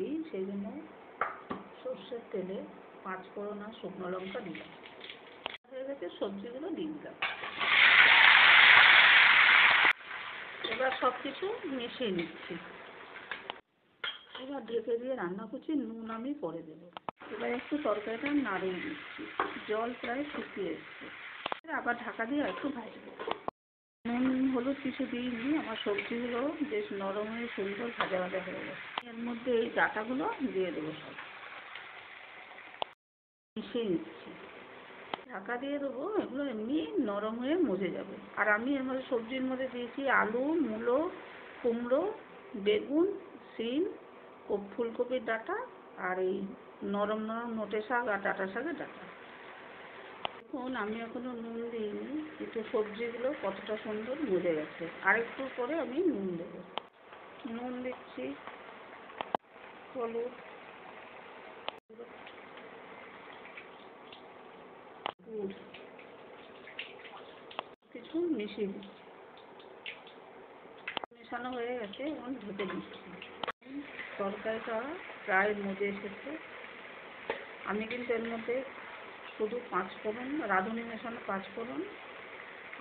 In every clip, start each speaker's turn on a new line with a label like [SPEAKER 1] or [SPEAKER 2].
[SPEAKER 1] দিচ্ছি সেই জন্য সর্ষের তেলে পাঁচ ফোড়ন আর শুকনো লঙ্কা দিলাম। হয়ে গেছে, সবজিগুলো দিয়ে দিলাম এবার সব কিছু মিশিয়ে নিচ্ছি। এবার ঢেকে দিয়ে রান্না করছি, নুন আমি পরে দেবো। এবার একটু তরকারিটা নাড়িয়ে দিচ্ছি। জল প্রায় শুকিয়ে এসছে। আবার ঢাকা দিয়ে একটু ভাজবো। নুন, হলুদ কিছু দিইনি, আমার সবজিগুলো বেশ নরম হয়ে সুন্দর ভাজা ভাজা হয়ে গেছে। এর মধ্যে এই ডাটাগুলো দিয়ে দেবো সব। মিশিয়ে নিচ্ছি। ঢাকা দিয়ে দেবো, এগুলো এমনি নরম হয়ে মজে যাবে। আর আমি এর মধ্যে সবজির মধ্যে দিয়েছি আলু, মূলো, কুমড়ো, বেগুন, সিম ফুলকপির ডাটা আর এই নরম নরম নোটে শাক আর ডাঁটা শাকের ডাঁটা। দেখুন আমি এখনও নুন দিইনি কিন্তু সবজিগুলো কতটা সুন্দর মজে গেছে। আর একটু পরে আমি নুন দেবো। নুন দিচ্ছি, হলুদ। কিছু মিশিয়ে দিচ্ছি। মেশানো হয়ে গেছে, এখন ঢেকে দিচ্ছি। তরকারিটা প্রায় মজে এসেছে। আমি কিন্তু এর মধ্যে শুধু পাঁচ ফোড়ন, রাঁধুনি মেশানো পাঁচ ফোড়ন,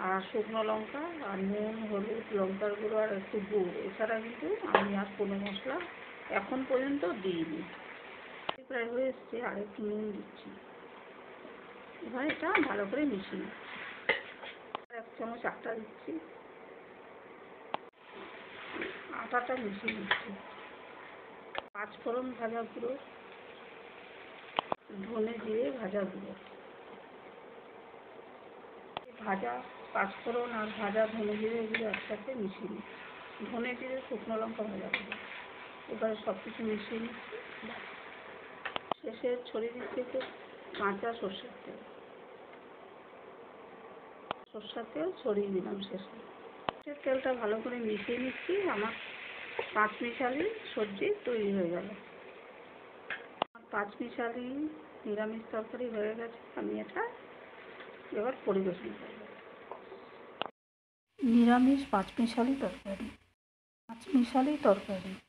[SPEAKER 1] আর শুকনো লঙ্কা, আর নুন, হলুদ, লঙ্কার গুঁড়ো, আর একটু গুড়। এছাড়া কিন্তু আমি আর কোনো মশলা এখন পর্যন্ত দিইনি। প্রায় হয়ে এসছে, আর একটু নুন দিচ্ছি। এবার এটা ভালো করে মিশিয়ে এক চামচ আটা দিচ্ছি। আটাটা মিশিয়ে নিচ্ছি। পাঁচ ফোড়ন ভাজা গুঁড়ো, ধনে দিয়ে ভাজা গুঁড়ো। ভাজা পাঁচফোড়ন আর ভাজা ধনে জিরে এগুলো একসাথে মিশিয়ে নিই। ধনে জিরে শুকনো লঙ্কা ভাজা গুঁড়ো এবারে সব কিছু মিশিয়ে নিচ্ছি। শেষে ছড়িয়ে দিচ্ছি একটু কাঁচা সর্ষের তেল। সর্ষের তেল ছড়িয়ে দিলাম শেষে। সর্ষের তেলটা ভালো করে মিশিয়ে নিচ্ছি। আমার পাঁচ মিশালি সবজি তৈরি হয়ে গেল। পাঁচ মিশালি নিরামিষ তরকারি হয়ে গেছে। আমি এটা এবার পরিবেশন নিরামিষ পাঁচমিশালি তরকারি। পাঁচমিশালি তরকারি।